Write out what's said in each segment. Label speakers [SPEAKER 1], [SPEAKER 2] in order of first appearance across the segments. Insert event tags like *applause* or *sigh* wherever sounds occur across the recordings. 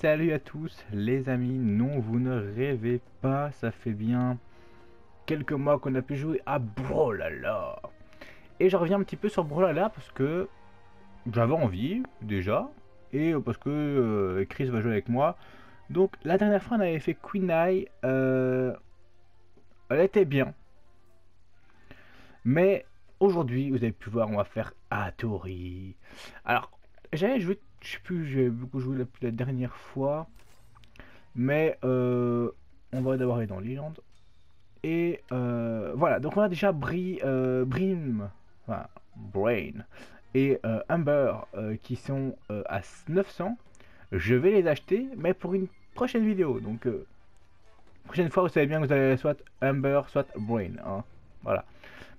[SPEAKER 1] salut à tous les amis, non vous ne rêvez pas, ça fait bien quelques mois qu'on a pu jouer à Brawlhalla. Et je reviens un petit peu sur Brawlhalla parce que j'avais envie déjà, et parce que euh, Chris va jouer avec moi. Donc la dernière fois on avait fait Queen Eye, euh, elle était bien. Mais aujourd'hui vous avez pu voir on va faire Atori. Alors j'avais joué je sais plus, j'ai beaucoup joué la, dernière fois. Mais euh, on va d'abord aller dans l'Irlande. Et euh, voilà, donc on a déjà Bri, euh, Brim, enfin, Brain et Amber qui sont à 900. Je vais les acheter, mais pour une prochaine vidéo. Donc, prochaine fois, vous savez bien que vous avez soit Amber, soit Brain. Hein, voilà.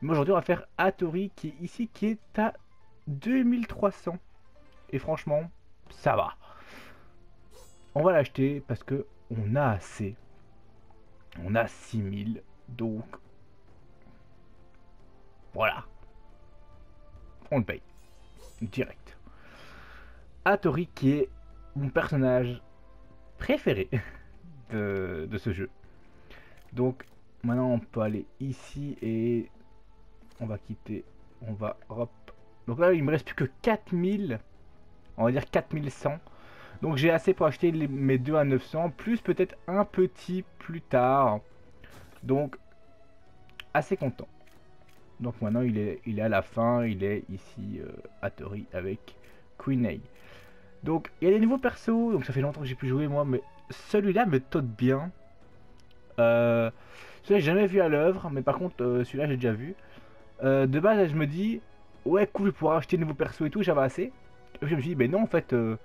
[SPEAKER 1] Mais aujourd'hui, on va faire Atori qui est ici, qui est à 2300. Et franchement, ça va. On va l'acheter parce que on a assez. On a 6000. Donc, voilà. On le paye. Direct. Atori qui est mon personnage préféré *laughs* de, ce jeu. Donc, maintenant on peut aller ici et on va quitter. On va... Hop. Donc là, il me reste plus que 4000 on va dire 4100. Donc j'ai assez pour acheter mes deux à 900, plus peut-être un petit plus tard. Donc assez content. Donc maintenant il est, il est à la fin, il est ici euh, à Tori avec Queen A. Donc il y a des nouveaux persos, donc ça fait longtemps que j'ai pu jouer moi, mais celui-là me tote bien. Euh, celui-là j'ai jamais vu à l'œuvre, mais par contre euh, celui-là j'ai déjà vu. De base je me dis, ouais cool pour acheter de nouveaux persos et tout, j'avais assez je me suis dit, ben non, en fait, euh,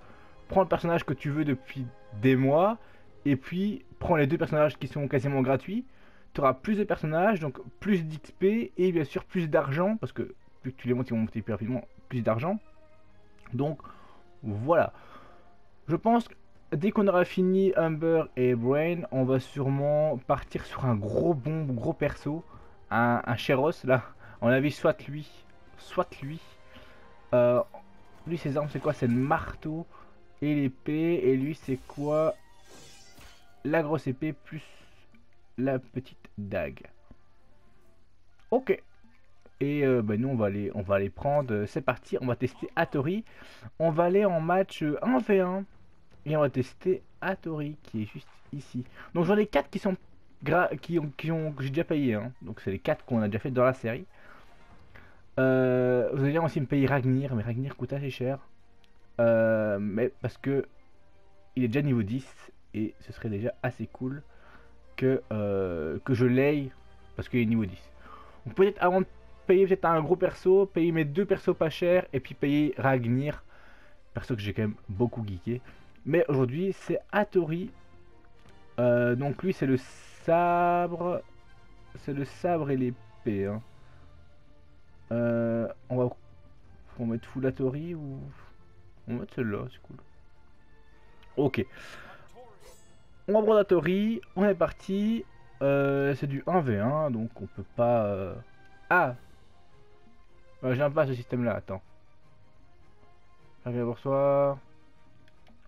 [SPEAKER 1] prends le personnage que tu veux depuis des mois, et puis prends les deux personnages qui sont quasiment gratuits. Tu auras plus de personnages, donc plus d'XP, et bien sûr plus d'argent, parce que plus tu les montes, ils vont monter plus rapidement, plus d'argent. Donc, voilà. Je pense que dès qu'on aura fini Humber et Brain, on va sûrement partir sur un gros bon, gros perso. Un, un Cheros, là. On a vu soit lui, soit lui. Euh, lui, ses armes, c'est quoi? C'est le marteau et l'épée. Et lui, c'est quoi? La grosse épée plus la petite dague. Ok. Et euh, ben nous, on va aller, on va prendre. C'est parti, on va tester Atori. On va aller en match 1v1. Et on va tester Atori, qui est juste ici. Donc j'en ai 4 qui sont qui ont, qui j'ai déjà payé. Hein. Donc c'est les 4 qu'on a déjà fait dans la série. Euh, vous allez aussi me payer Ragnir, mais Ragnir coûte assez cher. Euh, mais parce que il est déjà niveau 10 et ce serait déjà assez cool que, euh, je l'aille parce qu'il est niveau 10. Donc peut-être avant de payer peut-être un gros perso, payer mes deux persos pas chers et puis payer Ragnir, perso que j'ai quand même beaucoup geeké. Mais aujourd'hui c'est Atori. donc lui c'est le sabre, c'est le sabre et l'épée. Hein. Euh, on va on mettre Fullatori ou on va mettre celle-là, c'est cool. Ok. On va prendre Tori, on est parti. Euh, c'est du 1v1, donc on peut pas... Euh... Ah J'aime pas ce système-là, attends. bonsoir.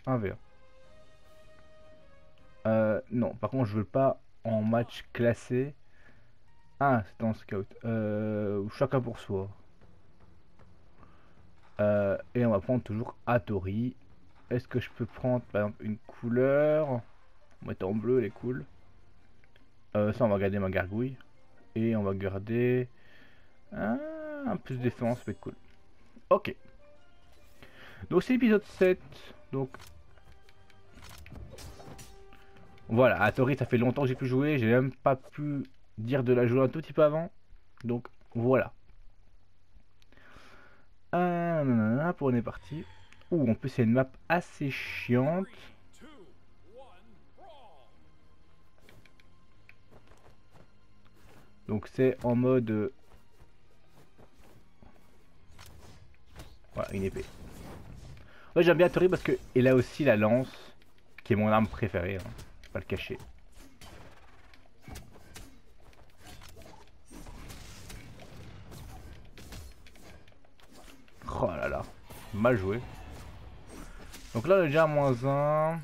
[SPEAKER 1] 1v1. Euh, non, par contre, je veux pas en match classé. Ah, c'est en scout. Euh, chacun pour soi. Euh, et on va prendre toujours Atori. Est-ce que je peux prendre par exemple une couleur On va mettre en bleu, elle est cool. Euh, ça, on va garder ma gargouille. Et on va garder ah, un plus de défense, ça être cool. Ok. Donc c'est l'épisode 7. Donc voilà, Atori, ça fait longtemps que j'ai pu jouer. J'ai même pas pu dire de la jouer un tout petit peu avant. Donc voilà. Euh, pour on est parti. Ouh, en plus c'est une map assez chiante. Donc c'est en mode... Voilà, une épée. Ouais, j'aime bien Tori parce que il a aussi la lance, qui est mon arme préférée, hein. pas le cacher. Mal joué. Donc là, on est déjà moins 1.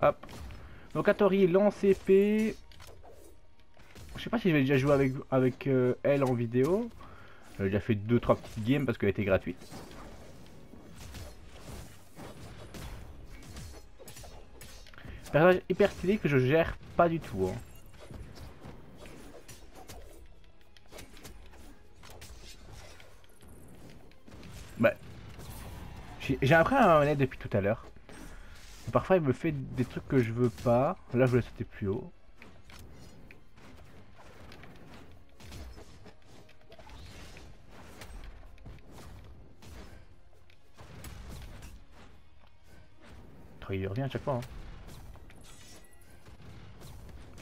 [SPEAKER 1] Hop. Donc Atori lance épée. Je sais pas si je vais déjà jouer avec, avec euh, elle en vidéo. J'ai déjà fait 2-3 petites games parce qu'elle était gratuite. Personnage hyper stylé que je gère pas du tout. Hein. Bah, j'ai appris à manette depuis tout à l'heure. Parfois il me fait des trucs que je veux pas. Là je voulais sauter plus haut. Il revient à chaque fois. Hein.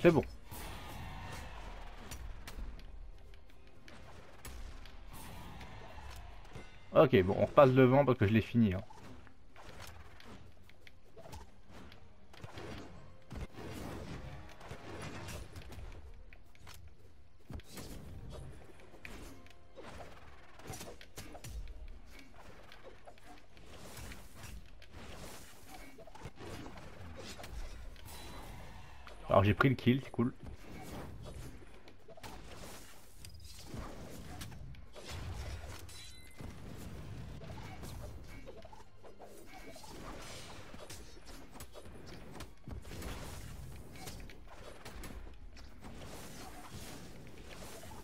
[SPEAKER 1] C'est bon. Ok, bon, on repasse devant parce que je l'ai fini. Hein. J'ai pris le kill, c'est cool.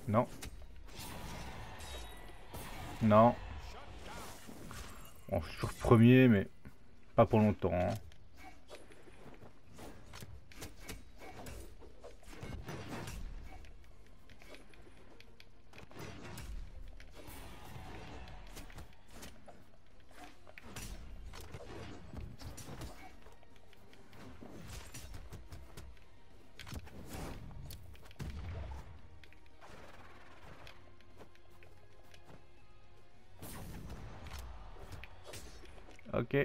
[SPEAKER 1] Non. Non. Bon, je suis toujours premier, mais pas pour longtemps. Hein. Ok.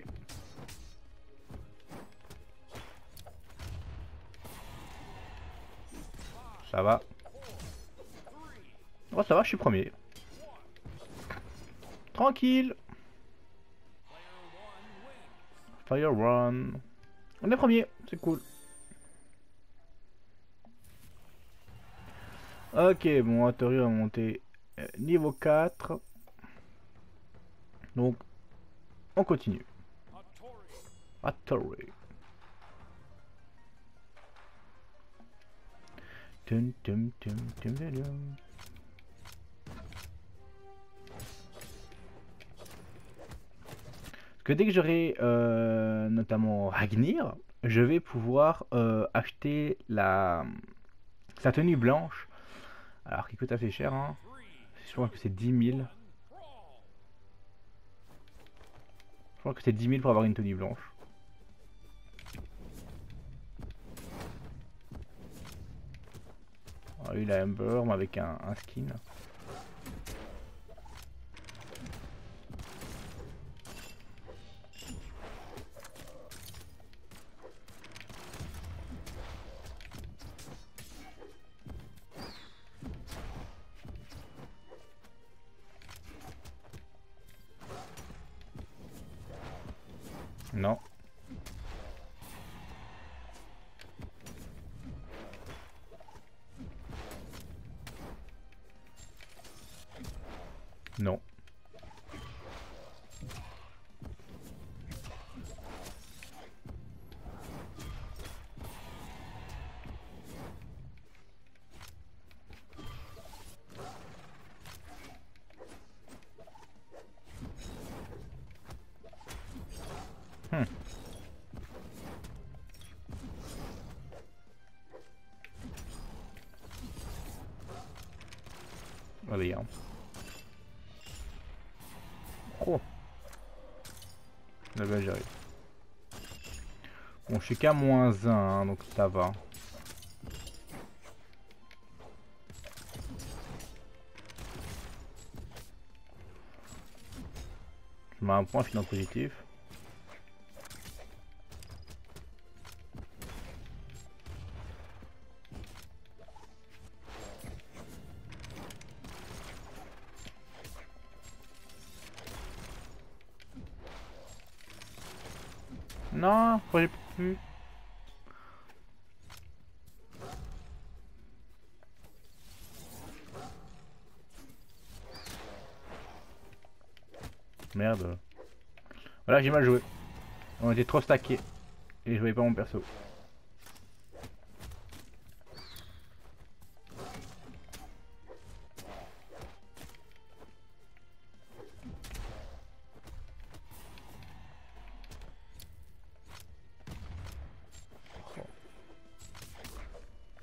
[SPEAKER 1] Ça va. Oh ça va, je suis premier. Tranquille. Fire Run. On est premier, c'est cool. Ok, bon, Atori va monter euh, niveau 4. Donc, on continue. Atari. Tum, tum, tum, que dès que j'aurai euh, notamment Ragnir, je vais pouvoir euh, acheter la sa tenue blanche. Alors qui coûte assez cher, hein. je crois que c'est 10 000. Crois que c'est 10 000 pour avoir une tenue blanche. Ah, il a Amber avec un, un skin. Non. Hmm. Allez, hein. Là, ben, j'arrive. Bon, je suis qu'à moins 1, hein, donc ça va. Je mets un point final positif. Non, j'ai plus. Merde. Voilà, j'ai mal joué. On était trop stackés. Et je voyais pas mon perso.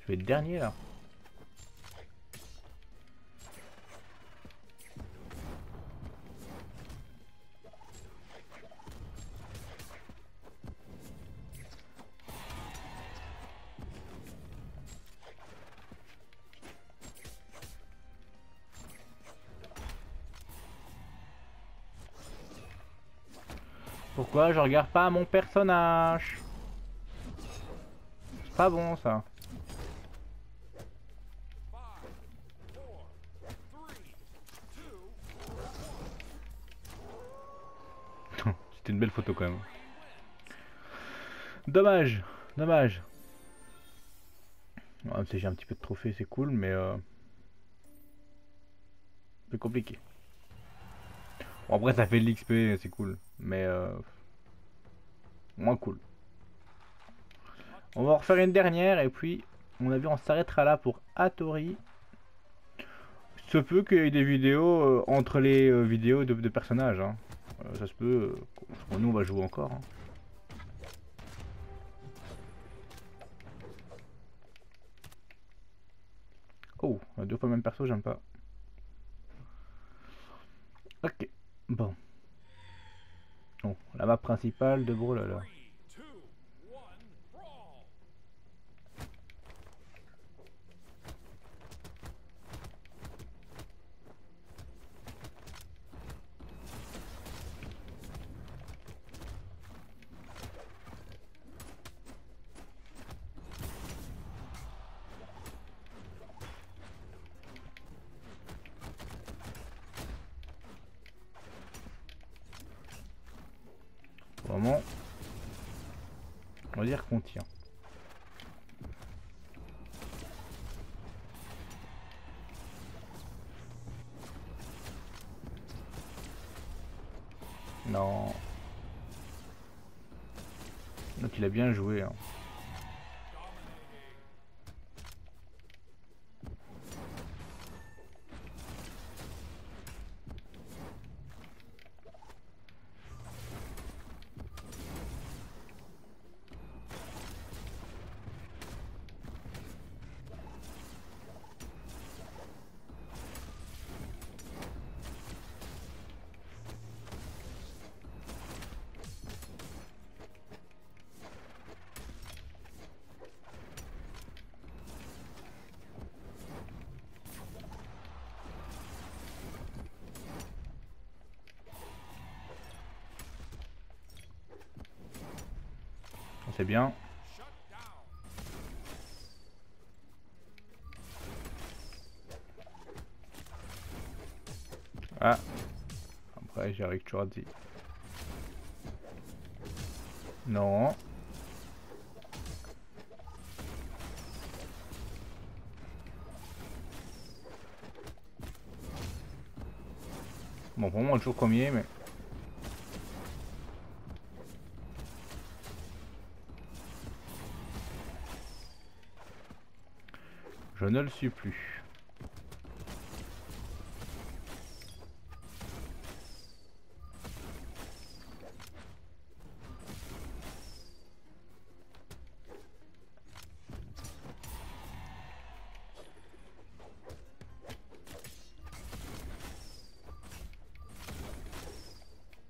[SPEAKER 1] Je vais être dernier là. Pourquoi je regarde pas mon personnage? C'est pas bon ça. Photo quand même. Dommage, dommage. j'ai un petit peu de trophée, c'est cool, mais euh, c'est compliqué. Après, ça fait de l'XP, c'est cool, mais euh, moins cool. On va en refaire une dernière et puis, on a vu, on s'arrêtera là pour Atori. Se peut qu'il y ait des vidéos euh, entre les euh, vidéos de, personnages. Hein. Ça se peut. nous, on va jouer encore. Hein. Oh, deux fois le même perso, j'aime pas. Ok. Bon. Bon, la map principale de Brawlhalla. Vraiment, on va dire qu'on tient. Non. Donc il a bien joué. Hein. C'est bien. Ah. Après, j'arrive toujours dit. Non. Bon, pour moi, toujours premier, mais... Je ne le suis plus.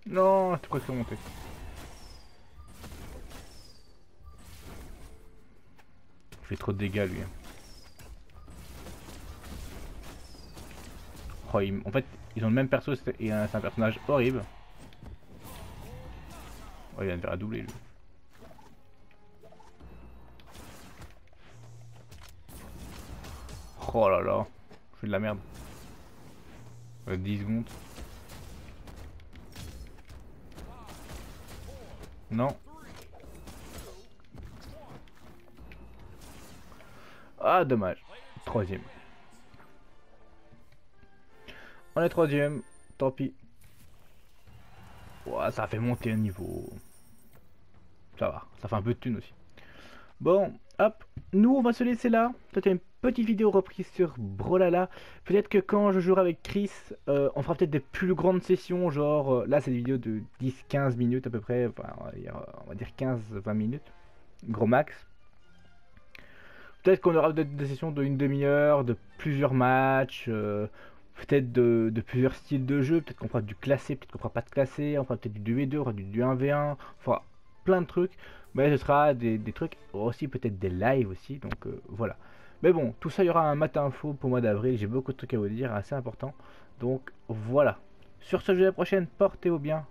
[SPEAKER 1] Non, tu presque monter. Il fait trop de dégâts lui. Hein. En fait, ils ont le même perso et c'est un personnage horrible. Oh, il vient de faire un doublé lui. Oh là là, je fais de la merde. 10 secondes. Non. Ah, dommage. Troisième. On est troisième, tant pis. Ouais, ça fait monter un niveau. Ça va, ça fait un peu de thunes aussi. Bon, hop, nous on va se laisser là. Peut-être une petite vidéo reprise sur Brolala. Peut-être que quand je jouerai avec Chris, euh, on fera peut-être des plus grandes sessions. Genre, euh, là c'est des vidéos de 10-15 minutes à peu près. On va dire, 15-20 minutes. Gros max. Peut-être qu'on aura des, des sessions de une demi-heure, de plusieurs matchs. Euh, peut-être de, plusieurs styles de jeu, peut-être qu'on fera du classé, peut-être qu'on fera pas de classé, on fera peut-être du 2v2, on fera du, 1v1, on plein de trucs, mais ce sera des, trucs aussi peut-être des lives aussi, donc euh, voilà. Mais bon, tout ça, il y aura un matin info pour mois d'avril, j'ai beaucoup de trucs à vous dire, assez important, donc voilà. Sur ce, je la prochaine, portez-vous bien,